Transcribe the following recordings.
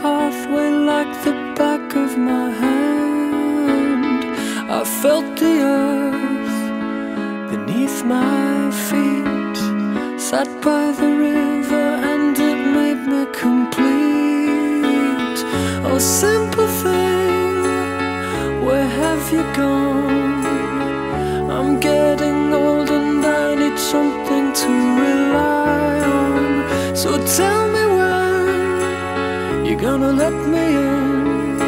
pathway like the back of my hand. I felt the earth beneath my feet. Sat by the river and it made me complete. Oh, simple thing, where have you gone? I'm getting old and I need something you're gonna let me in.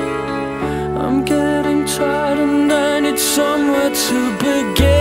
I'm getting tired and I need somewhere to begin.